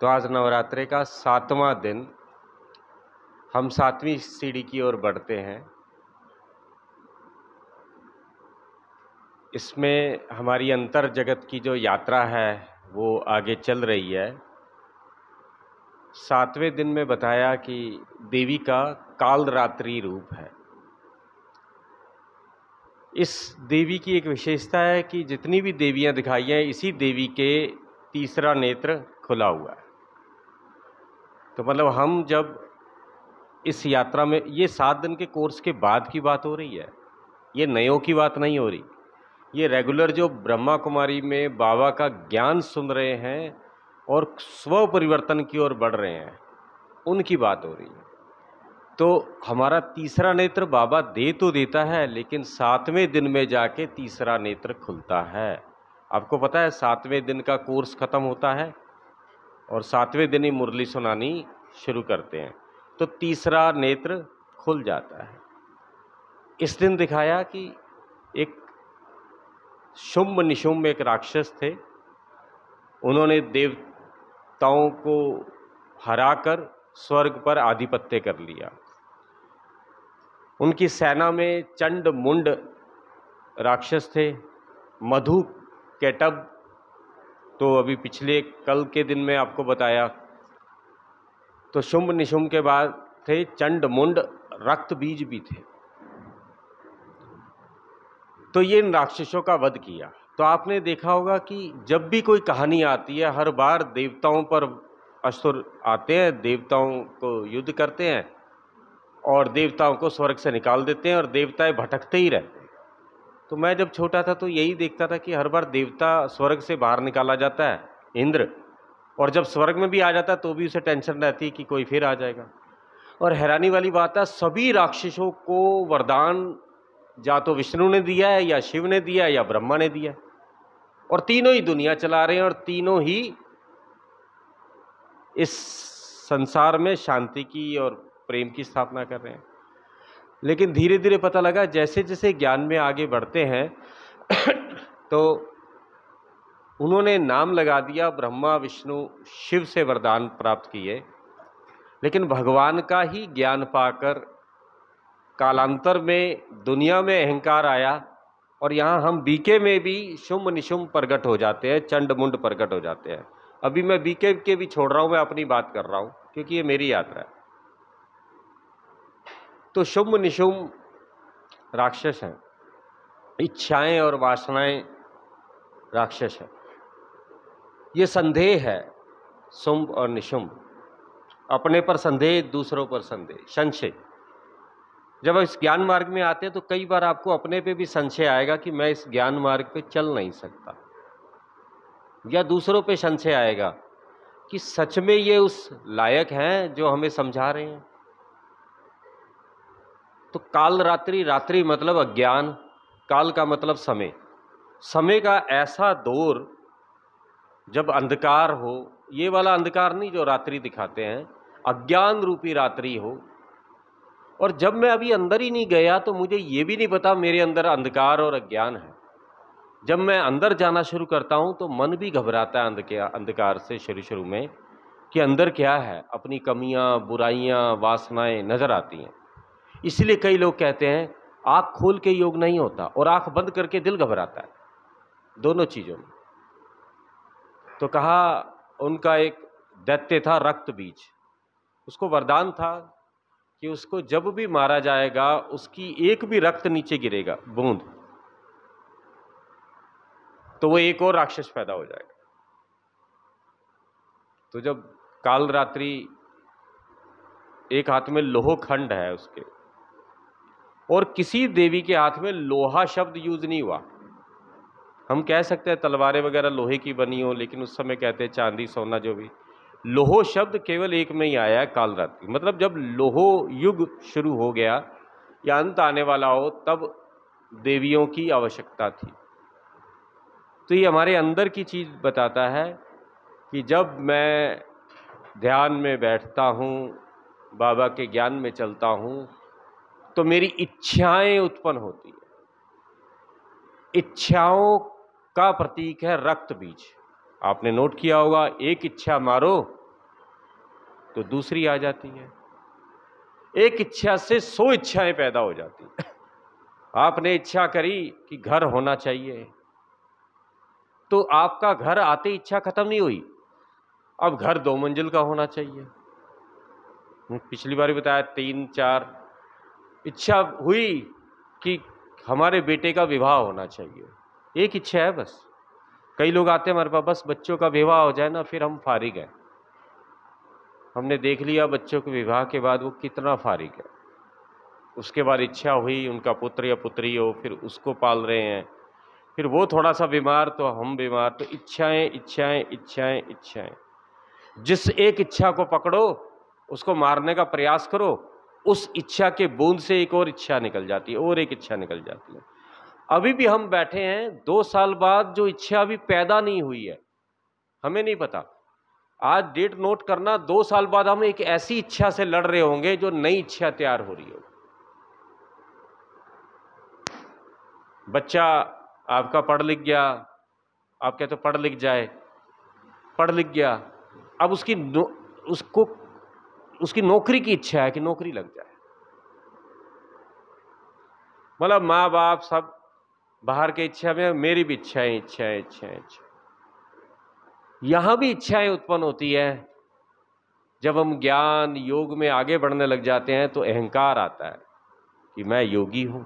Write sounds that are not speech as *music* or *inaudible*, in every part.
तो आज नवरात्रे का सातवां दिन हम सातवीं सीढ़ी की ओर बढ़ते हैं। इसमें हमारी अंतर जगत की जो यात्रा है, वो आगे चल रही है। सातवें दिन में बताया कि देवी का काल रात्रि रूप है। इस देवी की एक विशेषता है कि जितनी भी देवियाँ दिखाई हैं, इसी देवी के तीसरा नेत्र खुला हुआ है। तो मतलब हम जब इस यात्रा में, ये सात दिन के कोर्स के बाद की बात हो रही है, ये नयों की बात नहीं हो रही। ये रेगुलर जो ब्रह्मा कुमारी में बाबा का ज्ञान सुन रहे हैं और स्व परिवर्तन की ओर बढ़ रहे हैं, उनकी बात हो रही है। तो हमारा तीसरा नेत्र बाबा दे तो देता है, लेकिन सातवें दिन में जाके तीसरा नेत्र खुलता है। आपको पता है, सातवें दिन का कोर्स ख़त्म होता है और सातवें दिन ही मुरली सुनानी शुरू करते हैं तो तीसरा नेत्र खुल जाता है। इस दिन दिखाया कि एक शुंभ निशुंभ एक राक्षस थे। उन्होंने देवताओं को हराकर स्वर्ग पर आधिपत्य कर लिया। उनकी सेना में चंड मुंड राक्षस थे। मधु, कैटब तो अभी पिछले कल के दिन में आपको बताया तो शुंभ निशुंभ के बाद थे चंड मुंड, रक्त बीज भी थे। तो ये इन राक्षसों का वध किया। तो आपने देखा होगा कि जब भी कोई कहानी आती है, हर बार देवताओं पर असुर आते हैं, देवताओं को युद्ध करते हैं और देवताओं को स्वर्ग से निकाल देते हैं और देवताएँ भटकते ही रहते हैं। तो मैं जब छोटा था तो यही देखता था कि हर बार देवता स्वर्ग से बाहर निकाला जाता है, इंद्र। और जब स्वर्ग में भी आ जाता तो भी उसे टेंशन रहती कि कोई फिर आ जाएगा। और हैरानी वाली बात है, सभी राक्षसों को वरदान या तो विष्णु ने दिया है, या शिव ने दिया है, या ब्रह्मा ने दिया है। और तीनों ही दुनिया चला रहे हैं, और तीनों ही इस संसार में शांति की और प्रेम की स्थापना कर रहे हैं। लेकिन धीरे धीरे पता लगा जैसे जैसे ज्ञान में आगे बढ़ते हैं *coughs* तो उन्होंने नाम लगा दिया, ब्रह्मा, विष्णु, शिव से वरदान प्राप्त किए। लेकिन भगवान का ही ज्ञान पाकर कालांतर में दुनिया में अहंकार आया और यहाँ हम बीके में भी शुंभ निशुंभ प्रकट हो जाते हैं, चंड मुंड प्रकट हो जाते हैं। अभी मैं बीके के भी छोड़ रहा हूँ, मैं अपनी बात कर रहा हूँ, क्योंकि ये मेरी यात्रा है। तो शुभ निशुभ राक्षस हैं, इच्छाएँ और वासनाएँ राक्षस हैं। ये संदेह है शुंभ और निशुंभ अपने पर संदेह, दूसरों पर संदेह, संशय। जब इस ज्ञान मार्ग में आते हैं तो कई बार आपको अपने पे भी संशय आएगा कि मैं इस ज्ञान मार्ग पे चल नहीं सकता। या दूसरों पे संशय आएगा कि सच में ये उस लायक हैं जो हमें समझा रहे हैं। तो काल रात्रि रात्रि मतलब अज्ञान, काल का मतलब समय। समय का ऐसा दौर जब अंधकार हो, ये वाला अंधकार नहीं जो रात्रि दिखाते हैं, अज्ञान रूपी रात्रि हो। और जब मैं अभी अंदर ही नहीं गया तो मुझे ये भी नहीं पता मेरे अंदर अंधकार और अज्ञान है। जब मैं अंदर जाना शुरू करता हूँ तो मन भी घबराता है अंधकार से शुरू शुरू में, कि अंदर क्या है? अपनी कमियाँ, बुराइयाँ, वासनाएँ नज़र आती हैं। इसलिए कई लोग कहते हैं, आँख खोल के योग नहीं होता और आँख बंद करके दिल घबराता है। दोनों चीज़ों में। तो कहा, उनका एक दैत्य था रक्त बीज। उसको वरदान था कि उसको जब भी मारा जाएगा, उसकी एक भी रक्त नीचे गिरेगा, बूंद। तो वो एक और राक्षस पैदा हो जाएगा। तो जब काल रात्रि एक हाथ में लोह खंड है उसके, और किसी देवी के हाथ में लोहा शब्द यूज़ नहीं हुआ हम कह सकते हैं तलवारें वगैरह लोहे की बनी हो, लेकिन उस समय कहते हैं चांदी, सोना जो भी। लोहो शब्द केवल एक में ही आया है काल रात्रि मतलब जब लोहो युग शुरू हो गया या अंत आने वाला हो, तब देवियों की आवश्यकता थी। तो ये हमारे अंदर की चीज़ बताता है कि जब मैं ध्यान में बैठता हूँ, बाबा के ज्ञान में चलता हूँ तो मेरी इच्छाएँ उत्पन्न होती है। इच्छाओं का प्रतीक है रक्त बीज। आपने नोट किया होगा, एक इच्छा मारो तो दूसरी आ जाती है। एक इच्छा से सौ इच्छाएँ पैदा हो जाती है। आपने इच्छा करी कि घर होना चाहिए तो आपका घर आते इच्छा खत्म नहीं हुई। अब घर दो मंजिल का होना चाहिए। पिछली बार बताया, तीन, चार, इच्छा हुई कि हमारे बेटे का विवाह होना चाहिए। एक इच्छा है बस। कई लोग आते हैं हमारे पास, बस बच्चों का विवाह हो जाए ना, फिर हम फारिग हैं। हमने देख लिया बच्चों के विवाह के बाद वो कितना फारिग है। उसके बाद इच्छा हुई, उनका पुत्र या पुत्री हो, फिर उसको पाल रहे हैं। फिर वो थोड़ा सा बीमार तो हम बीमार। तो इच्छाएँ इच्छाएँ इच्छाएँ इच्छाएँ। जिस एक इच्छा को पकड़ो, उसको मारने का प्रयास करो, उस इच्छा के बूंद से एक और इच्छा निकल जाती है, और एक इच्छा निकल जाती है। अभी भी हम बैठे हैं, दो साल बाद जो इच्छा अभी पैदा नहीं हुई है, हमें नहीं पता। आज डेट नोट करना, दो साल बाद हम एक ऐसी इच्छा से लड़ रहे होंगे जो नई इच्छा तैयार हो रही होगी बच्चा आपका पढ़ लिख गया, आप कहते तो पढ़ लिख जाए, पढ़ लिख गया, अब उसकी उसको, उसकी नौकरी की इच्छा है कि नौकरी लग जाए। मतलब माँ बाप सब बाहर के इच्छा में मेरी भी इच्छाएँ इच्छाएँ इच्छाएँ इच्छा यहाँ भी इच्छाएँ उत्पन्न होती है। जब हम ज्ञान योग में आगे बढ़ने लग जाते हैं तो अहंकार आता है कि मैं योगी हूँ।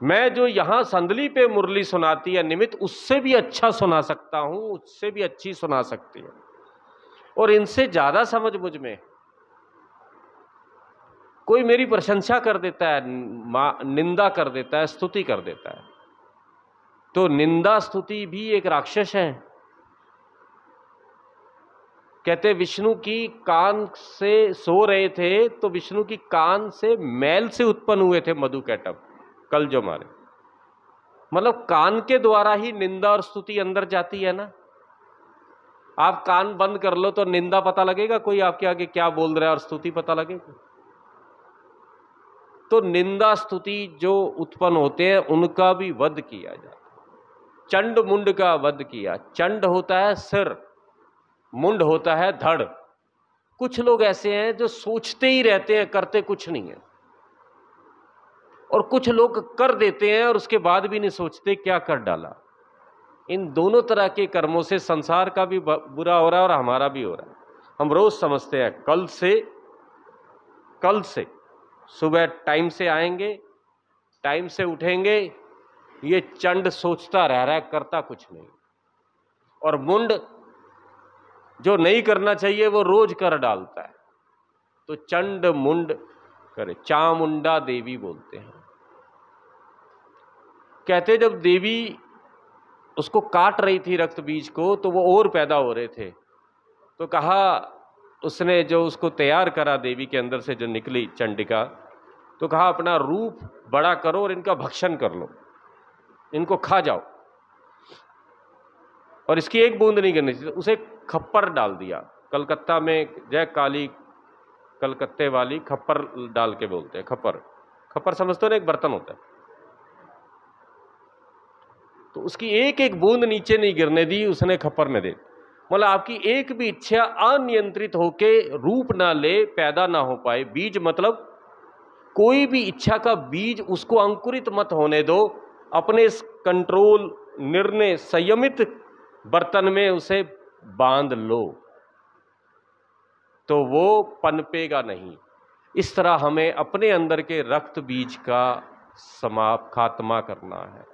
मैं जो यहाँ संदली पे मुरली सुनाती है, निमित्त उससे भी अच्छा सुना सकता हूँ, उससे भी अच्छी सुना सकती है। और इनसे ज़्यादा समझ मुझमें कोई मेरी प्रशंसा कर देता है निंदा कर देता है, स्तुति कर देता है। तो निंदा स्तुति भी एक राक्षस है। कहते विष्णु की कान से सो रहे थे तो विष्णु की कान से मैल से उत्पन्न हुए थे मधु कैटअप कल जो मारे। मतलब कान के द्वारा ही निंदा और स्तुति अंदर जाती है ना। आप कान बंद कर लो तो निंदा पता लगेगा कोई आपके आगे क्या बोल रहा है और स्तुति पता लगेगा। तो निंदा स्तुति जो उत्पन्न होते हैं, उनका भी वध किया जाता चंड मुंड का वध किया। चंड होता है सिर, मुंड होता है धड़। कुछ लोग ऐसे हैं जो सोचते ही रहते हैं, करते कुछ नहीं है। और कुछ लोग कर देते हैं और उसके बाद भी नहीं सोचते क्या कर डाला। इन दोनों तरह के कर्मों से संसार का भी बुरा हो रहा है और हमारा भी हो रहा है। हम रोज समझते हैं, कल से कल से। सुबह टाइम से आएँगे, टाइम से उठेंगे, ये चंड सोचता रह रहा है, करता कुछ नहीं। और मुंड जो नहीं करना चाहिए, वो रोज कर डालता है। तो चंड मुंड करे, चामुंडा देवी बोलते हैं। कहते जब देवी उसको काट रही थी रक्त बीज को तो वो और पैदा हो रहे थे। तो कहा, उसने जो उसको तैयार करा देवी के अंदर से, जो निकली चंडिका तो कहा, अपना रूप बड़ा करो और इनका भक्षण कर लो। इनको खा जाओ। और इसकी एक बूंद नहीं करनी चाहिए, उसे खप्पर डाल दिया। कलकत्ता में जय काली कलकत्ते वाली खप्पर डाल के बोलते हैं, खप्पर। खप्पर समझते हो ना, एक बर्तन होता है। तो उसकी एक एक बूंद नीचे नहीं गिरने दी, उसने खप्पर में दे मतलब आपकी एक भी इच्छा अनियंत्रित होके रूप ना ले, पैदा ना हो पाए। बीज मतलब कोई भी इच्छा का बीज उसको अंकुरित मत होने दो। अपने इस कंट्रोल निर्णय संयमित बर्तन में उसे बाँध लो। तो वो पनपेगा नहीं। इस तरह हमें अपने अंदर के रक्त बीज का समाप्त खात्मा करना है।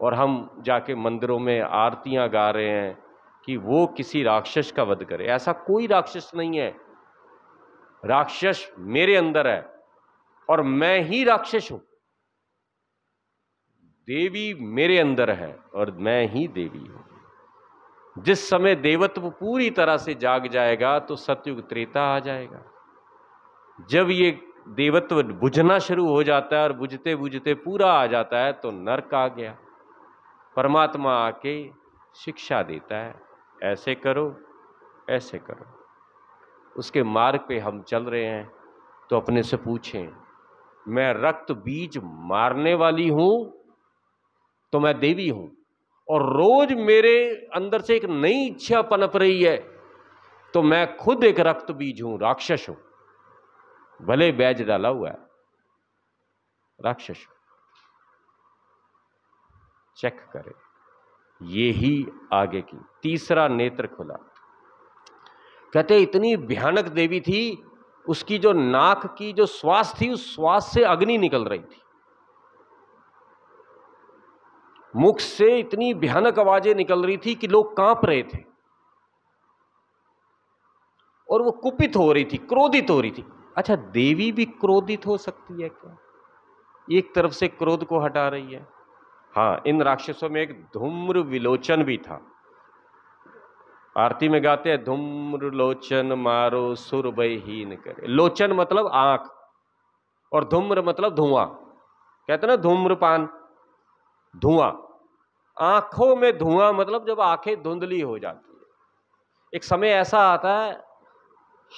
और हम जाके मंदिरों में आरतियाँ गा रहे हैं कि वो किसी राक्षस का वध करे। ऐसा कोई राक्षस नहीं है। राक्षस मेरे अंदर है और मैं ही राक्षस हूँ। देवी मेरे अंदर है और मैं ही देवी हूँ। जिस समय देवत्व पूरी तरह से जाग जाएगा तो सतयुग त्रेता आ जाएगा। जब ये देवत्व बुझना शुरू हो जाता है और बुझते बुझते पूरा आ जाता है तो नरक आ गया। परमात्मा आके शिक्षा देता है, ऐसे करो ऐसे करो। उसके मार्ग पे हम चल रहे हैं तो अपने से पूछें, मैं रक्त बीज मारने वाली हूँ तो मैं देवी हूँ, और रोज मेरे अंदर से एक नई इच्छा पनप रही है तो मैं खुद एक रक्त बीज हूँ, राक्षस हूँ। भले बैज डाला हुआ है, राक्षस चेक करें, ये ही आगे की, तीसरा नेत्र खुला। कहते इतनी भयानक देवी थी, उसकी जो नाक की जो श्वास थी, उस श्वास से अग्नि निकल रही थी। मुख से इतनी भयानक आवाज़ें निकल रही थी कि लोग काँप रहे थे। और वो कुपित हो रही थी, क्रोधित हो रही थी। अच्छा देवी भी क्रोधित हो सकती है क्या? एक तरफ़ से क्रोध को हटा रही है। हाँ इन राक्षसों में एक धूम्र विलोचन भी था। आरती में गाते हैं, धूम्र लोचन मारो सुर हीन करे। लोचन मतलब आँख और धूम्र मतलब धुआँ। कहते ना धूम्रपान, धुआँ। आँखों में धुआँ मतलब जब आँखें धुंधली हो जाती है। एक समय ऐसा आता है,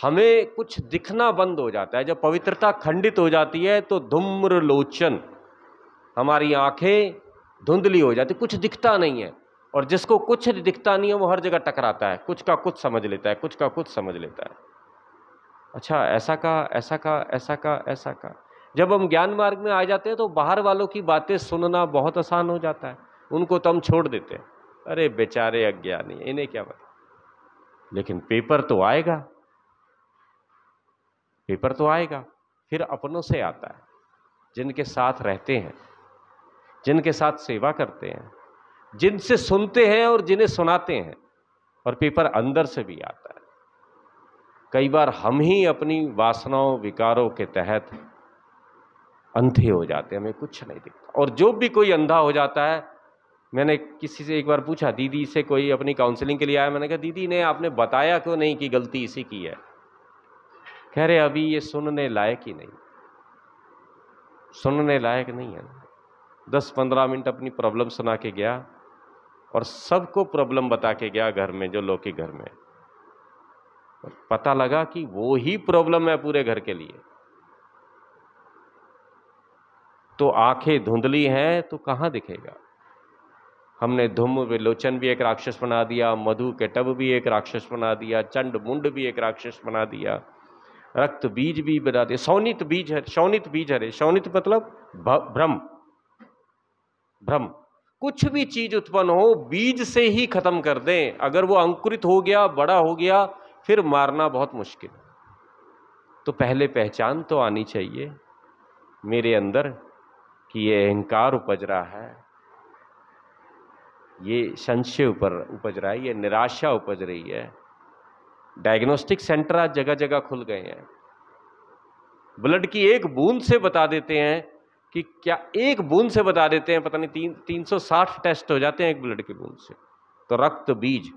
हमें कुछ दिखना बंद हो जाता है। जब पवित्रता खंडित हो जाती है तो धूम्र लोचन हमारी आँखें धुंधली हो जाती कुछ दिखता नहीं है। और जिसको कुछ दिखता नहीं है, वो हर जगह टकराता है। कुछ का कुछ समझ लेता है, कुछ का कुछ समझ लेता है। अच्छा ऐसा का ऐसा का ऐसा का ऐसा का। जब हम ज्ञान मार्ग में आ जाते हैं तो बाहर वालों की बातें सुनना बहुत आसान हो जाता है। उनको तो हम छोड़ देते हैं। अरे, बेचारे अज्ञानी, इन्हें क्या पता? लेकिन पेपर तो आएगा। पेपर तो आएगा। फिर अपनों से आता है। जिनके साथ रहते हैं, जिनके साथ सेवा करते हैं जिनसे सुनते हैं और जिन्हें सुनाते हैं, और पेपर अंदर से भी आता है। कई बार हम ही अपनी वासनाओं, विकारों के तहत अंधे हो जाते हैं, हमें कुछ नहीं दिखता। और जो भी कोई अंधा हो जाता है, मैंने किसी से एक बार पूछा, दीदी से कोई अपनी काउंसलिंग के लिए आया? मैंने कहा, दीदी ने आपने बताया क्यों नहीं कि गलती इसी की है? कह रहे, अभी ये सुनने लायक ही नहीं सुनने लायक नहीं है। दस पंद्रह मिनट अपनी प्रॉब्लम सुना के गया। और सबको प्रॉब्लम बता के गया घर में, जो लोग के घर में। पता लगा कि वो ही प्रॉब्लम है पूरे घर के लिए। तो आँखें धुंधली हैं तो कहाँ दिखेगा? हमने धूम विलोचन भी एक राक्षस बना दिया, मधु के टब भी एक राक्षस बना दिया, चंड मुंड भी एक राक्षस बना दिया, रक्त बीज भी बना दिया सौनित बीज है शौनित बीज हरे शौनित मतलब भ्रम भ्रम कुछ भी चीज़ उत्पन्न हो, बीज से ही खत्म कर दें। अगर वो अंकुरित हो गया, बड़ा हो गया, फिर मारना बहुत मुश्किल। तो पहले पहचान तो आनी चाहिए मेरे अंदर कि ये अहंकार उपज रहा है, ये संशय ऊपर उपज रहा है, ये निराशा उपज रही है। डायग्नोस्टिक सेंटर आज जगह जगह खुल गए हैं। ब्लड की एक बूंद से बता देते हैं कि क्या एक बूंद से बता देते हैं, पता नहीं, तीन तीन सौ साठ टेस्ट हो जाते हैं एक ब्लड की बूंद से तो रक्त बीज।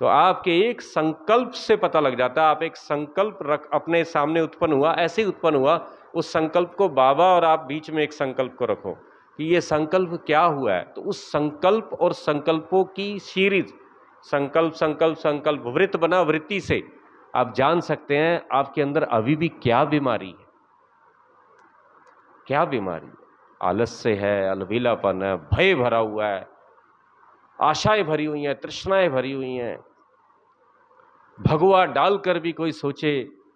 तो आपके एक संकल्प से पता लग जाता है आप एक संकल्प रख, अपने सामने उत्पन्न हुआ, ऐसे ही उत्पन्न हुआ, उस संकल्प को बाबा और आप बीच में एक संकल्प को रखो, कि ये संकल्प क्या हुआ है? तो उस संकल्प और संकल्पों की सीरीज़, संकल्प संकल्प संकल्प, वृत्त बना वृत्ति से, आप जान सकते हैं, आपके अंदर अभी भी क्या बीमारी है। क्या बीमारी आलस्य है, अलबीलापन है, भय भरा हुआ है। आशाएँ भरी हुई हैं, तृष्णाएँ भरी हुई हैं। भगवा डालकर भी कोई सोचे,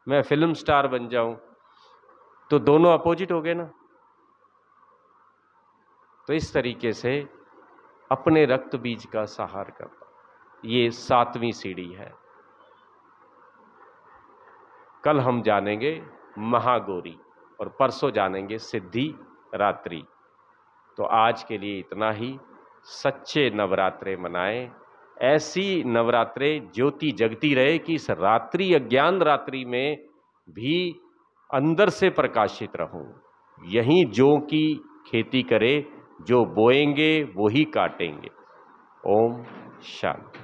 मैं फ़िल्म स्टार बन जाऊँ तो दोनों अपोजिट हो गए ना? तो इस तरीके से अपने रक्त बीज का सहार करता ये सातवीं सीढ़ी है। कल हम जानेंगे महागौरी। और परसों जानेंगे सिद्धि रात्रि। तो आज के लिए इतना ही। सच्चे नवरात्रे मनाएँ। ऐसी नवरात्रे ज्योति जगती रहे कि इस रात्रि, अज्ञान रात्रि में भी अंदर से प्रकाशित रहूँ। यहीं जो की खेती करे, जो बोएँगे, वो ही काटेंगे। ओम शांति।